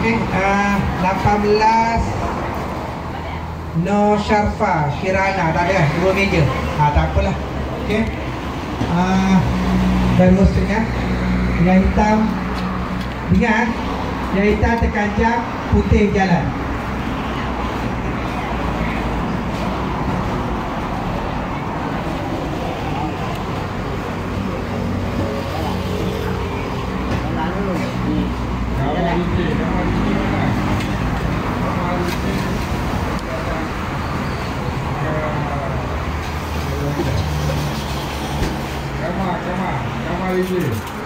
Okey, uh, 18 No Sharfa Kirana Tak ada, dua meja. Ha, Tak apalah. Okey uh, Dan musuhnya Yang hitam Ingat Yang hitam tekan jam Putih jalan aí gente.